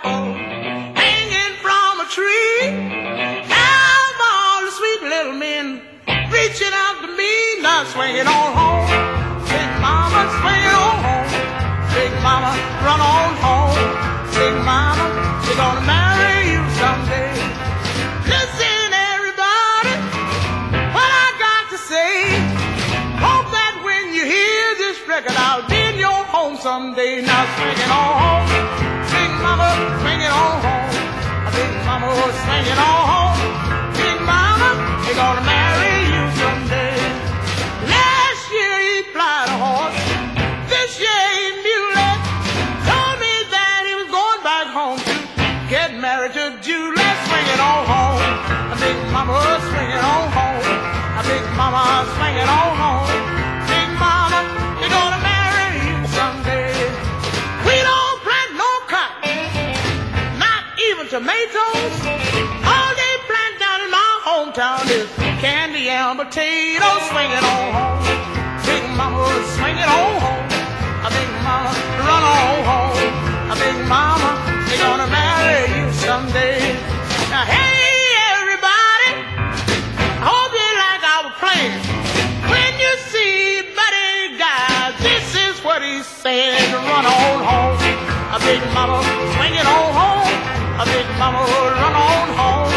hanging from a tree. Have all the sweet little men reaching out to me, not swinging on home. Big mama, swinging on home. Big mama, run on home. Big mama, she's gonna marry you someday. Listen, everybody, what I got to say. Hope that when you hear this record, I'll be in your home someday. Now swing it on home. On home. Big mama, swing it on home. Big mama, you're gonna marry you someday. Last year he plied a horse. This year he muley. Told me that he was going back home to get married to Julie. Swing it on home. Big mama, swing it on home. Big mama, swing it on home. Tomatoes. All they plant down in my hometown is candy and potatoes. Swing it on home. Big mama, swing it on home. A big mama, run on home. A big mama, you're gonna marry you someday. Now, hey, everybody, I hope you like our plan. When you see Buddy Guy, this is what he said. Run on home. A big mama, swing it on home. Big mama, run on home.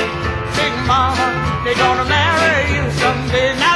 Big mama, they're gonna marry you someday. Now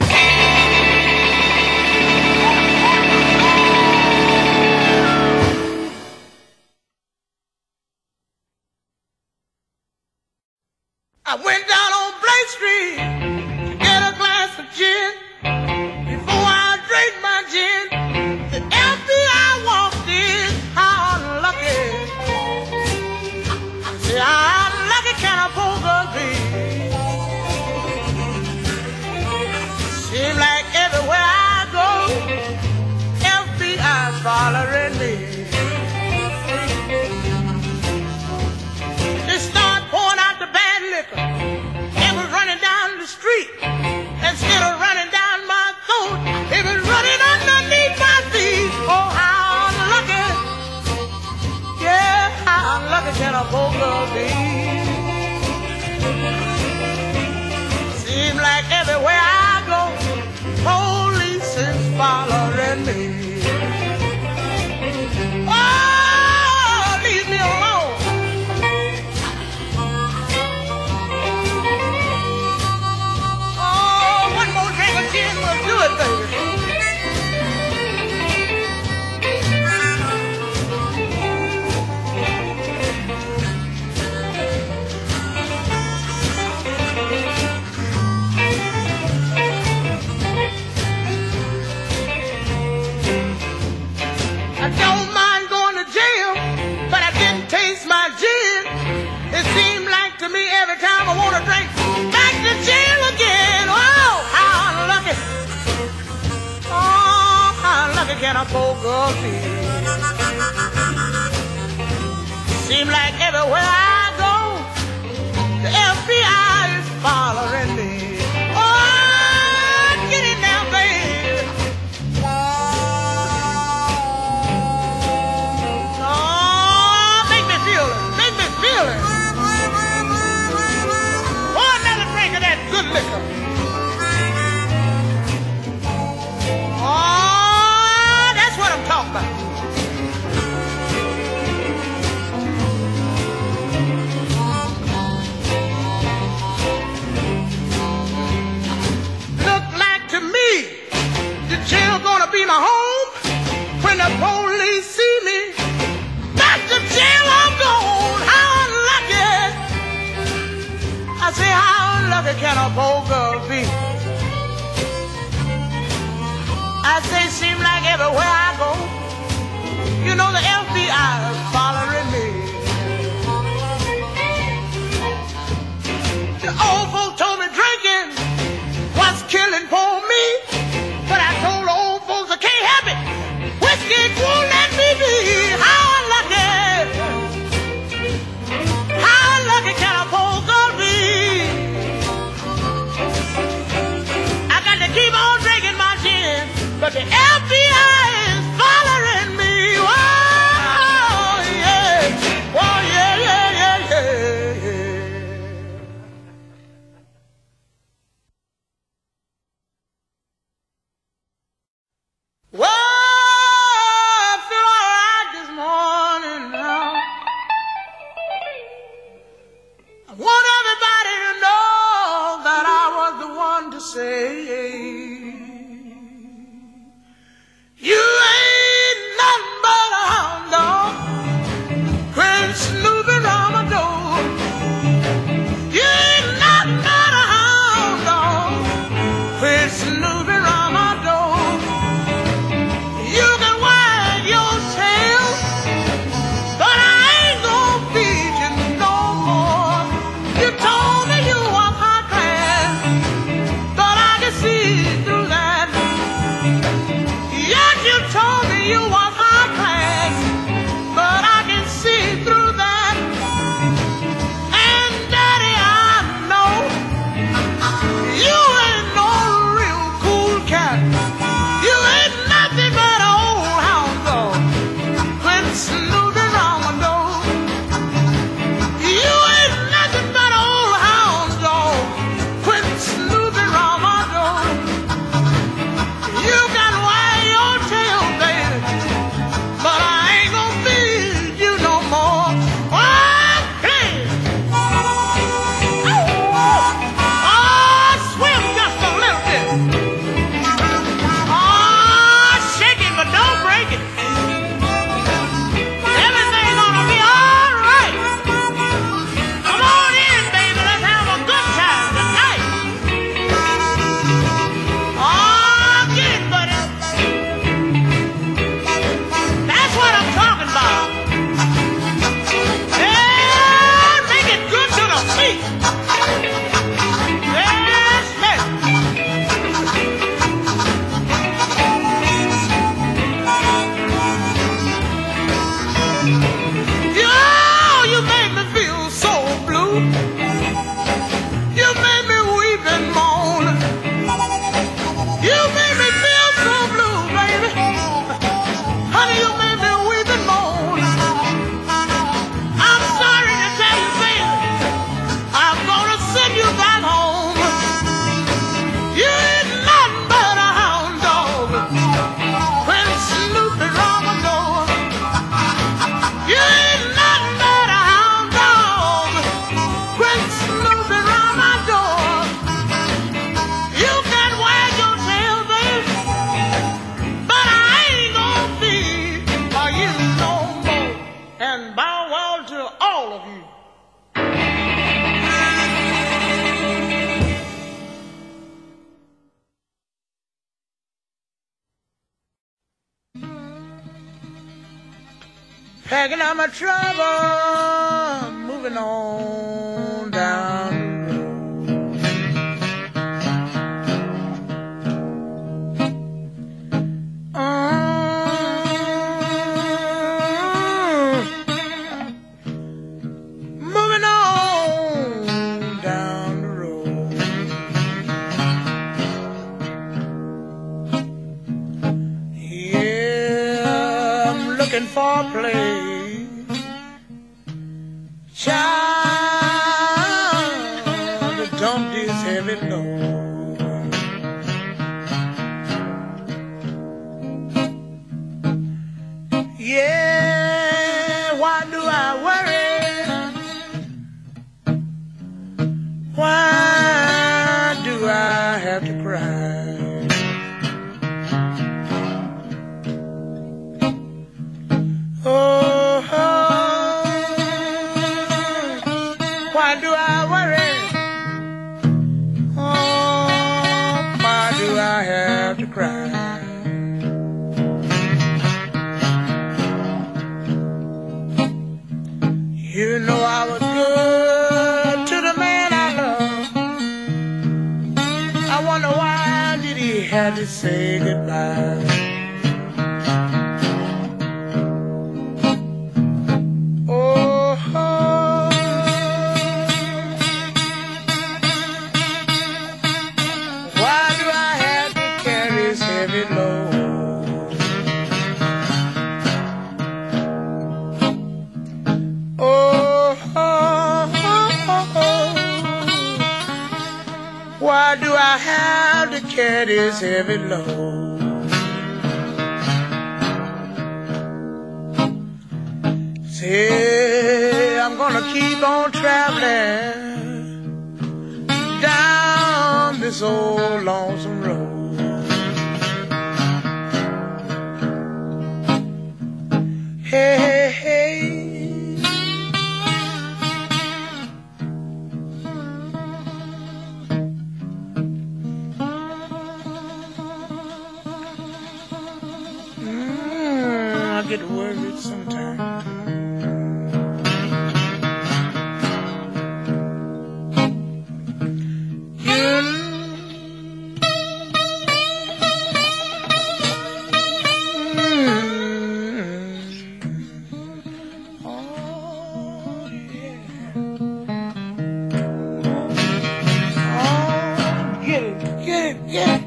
away. poor. Seem like everywhere I go, the FBI is following me. looking for a place. Child, don't this heavy load. Yeah.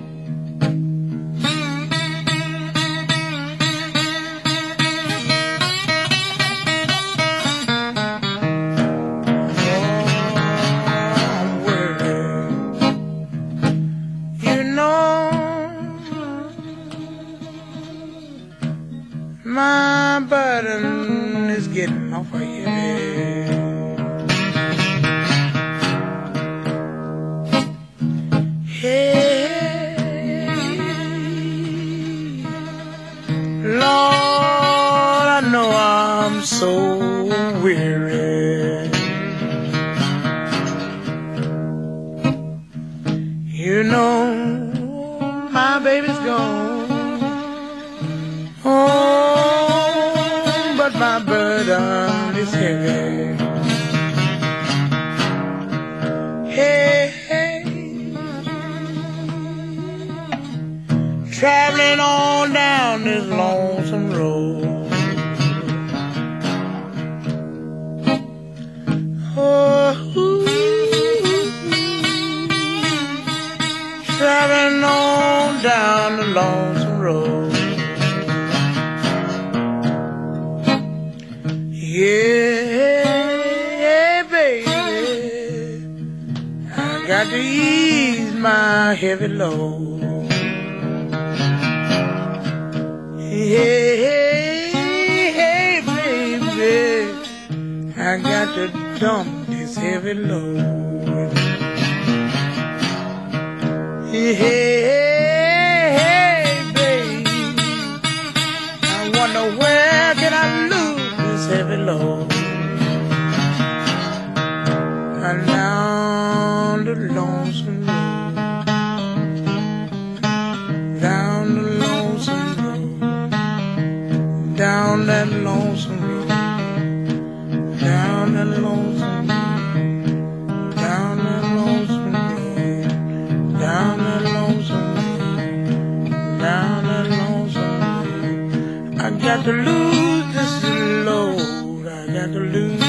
got to lose this load. I got to lose,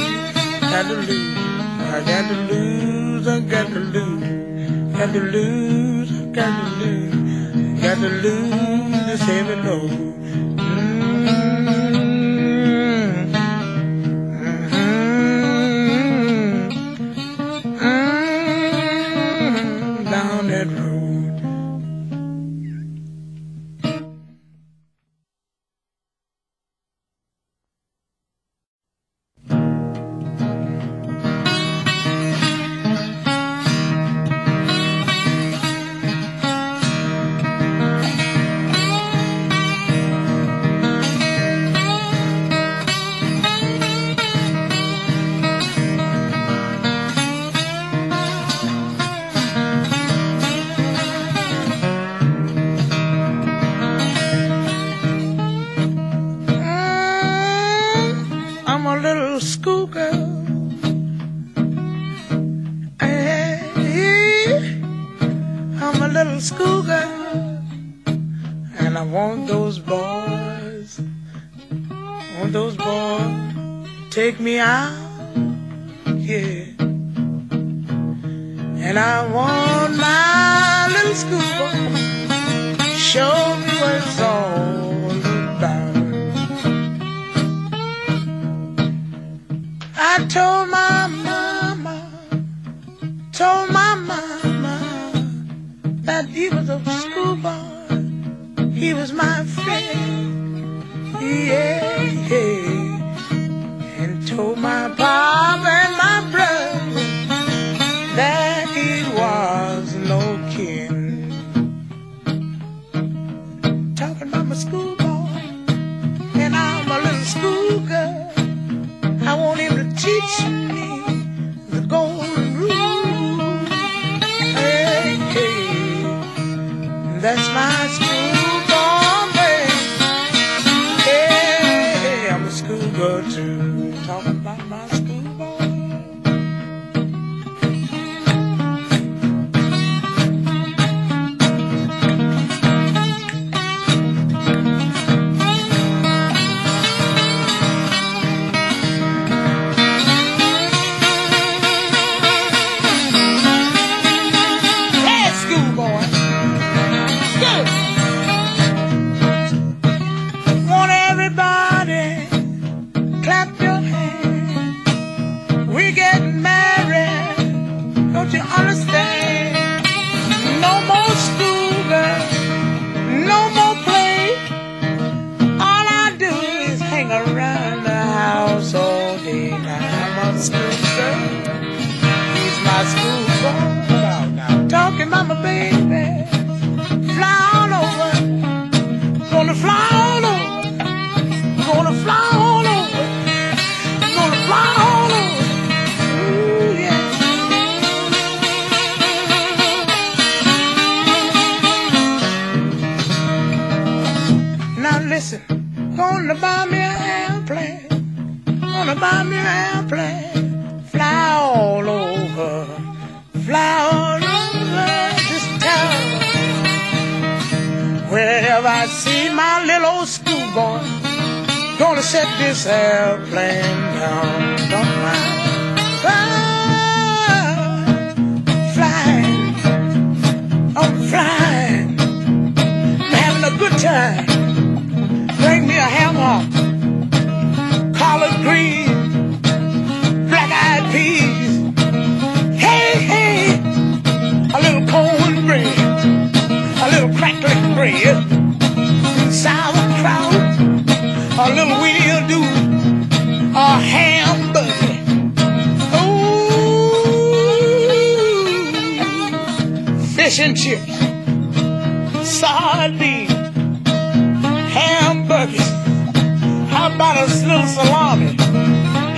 got to lose. I got to lose, I got to lose. Got to lose, got to lose. Got to lose this heavy load.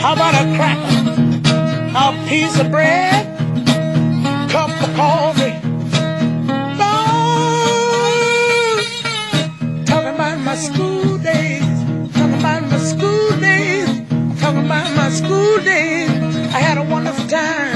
How about a cracker? A piece of bread? Cup of coffee? Lord, talking my school days. Talking my school days. Talking about my school days. I had a wonderful time.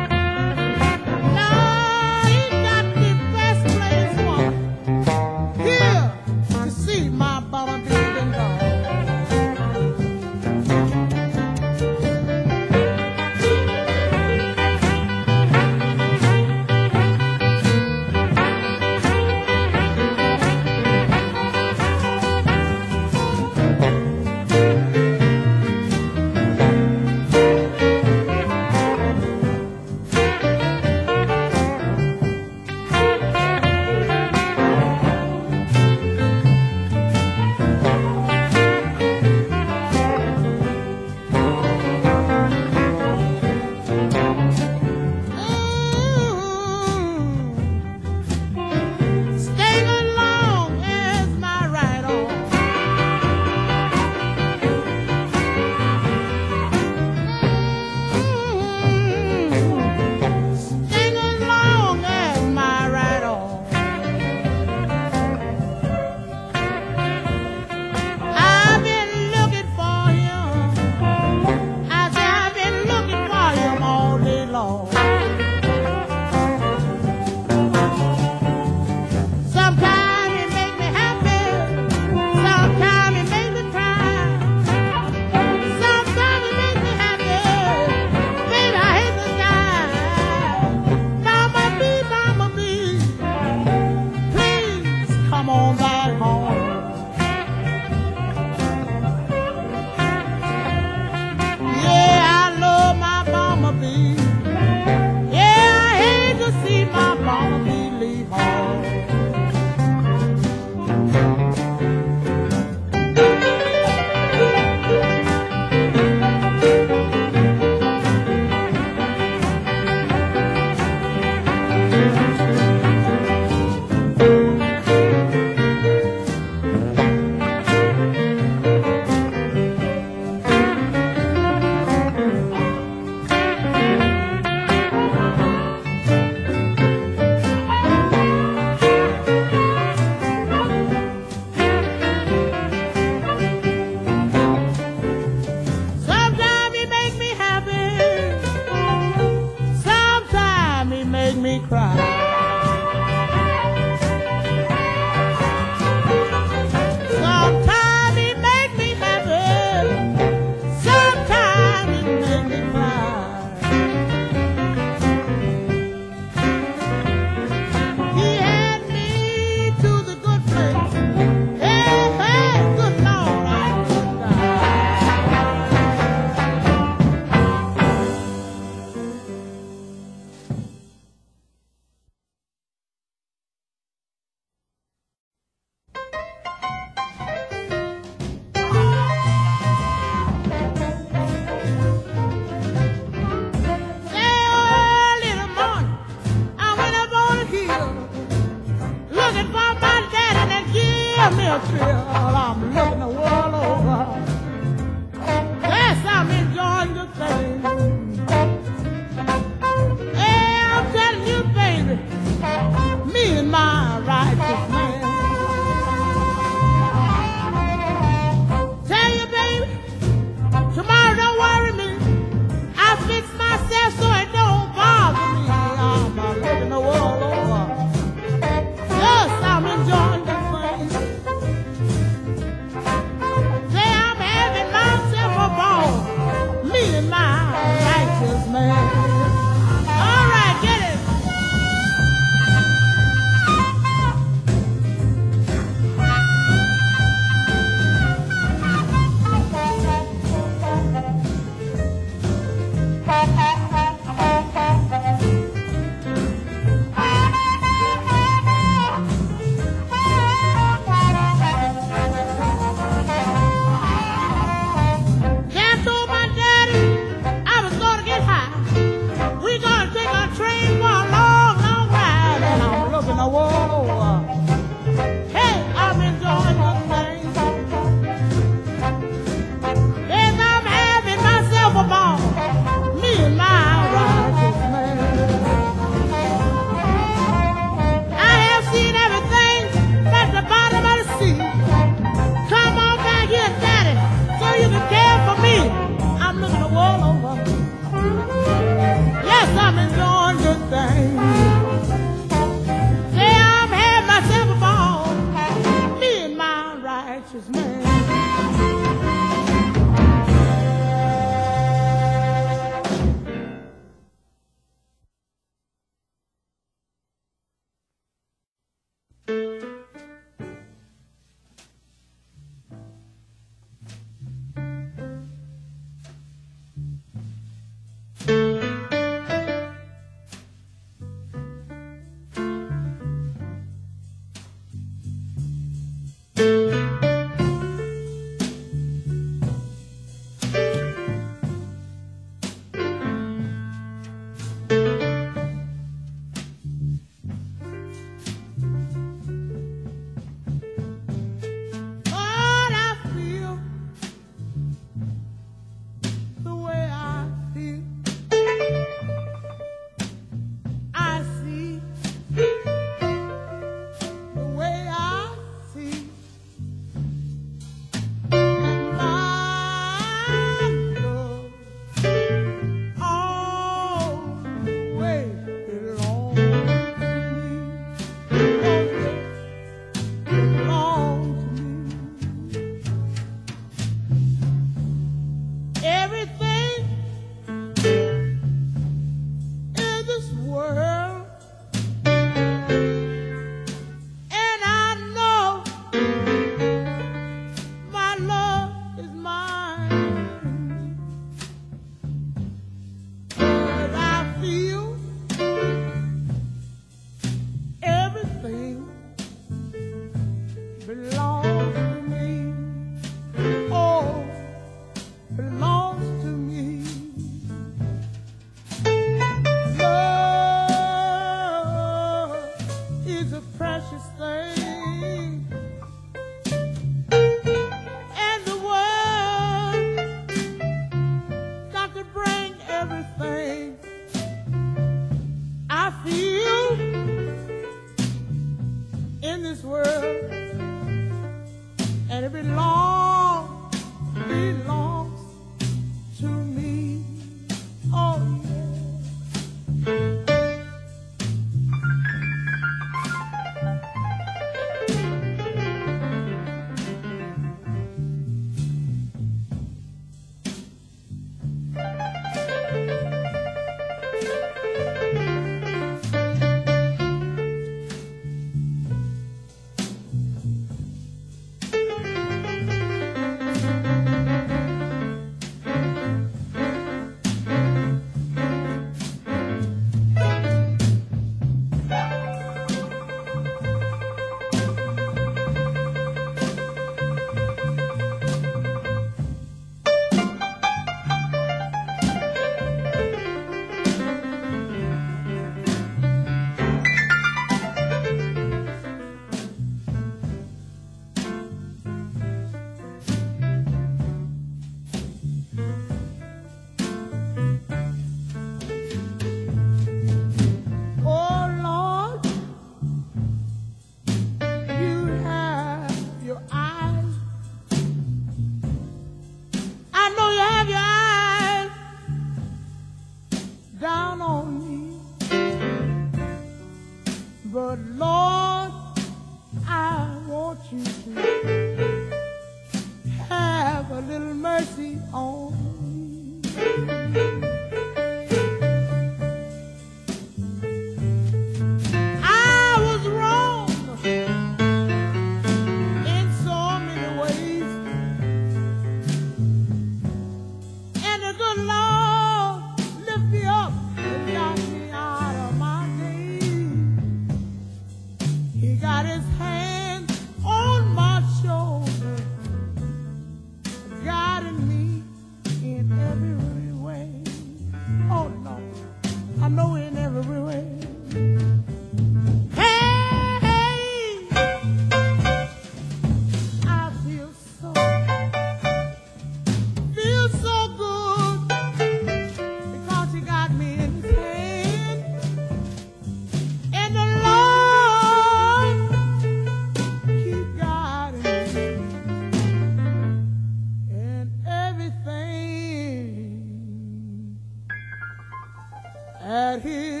that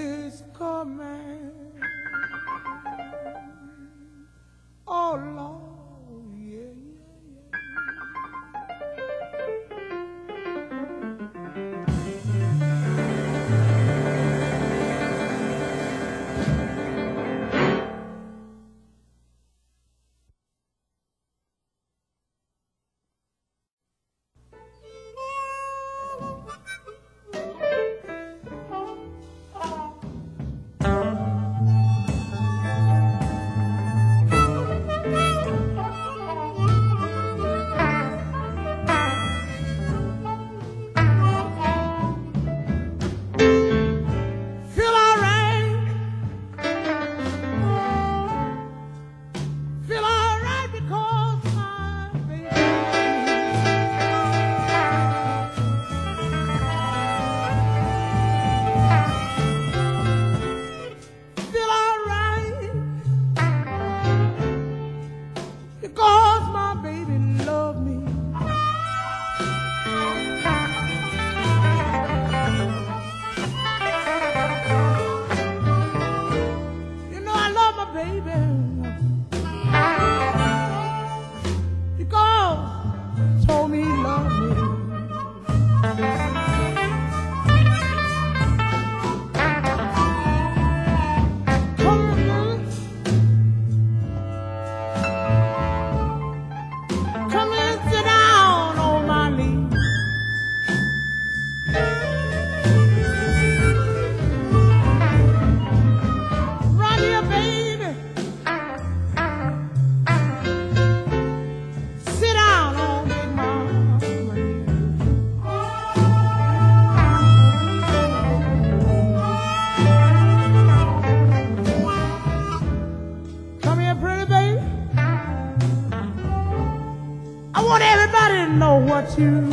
Oh,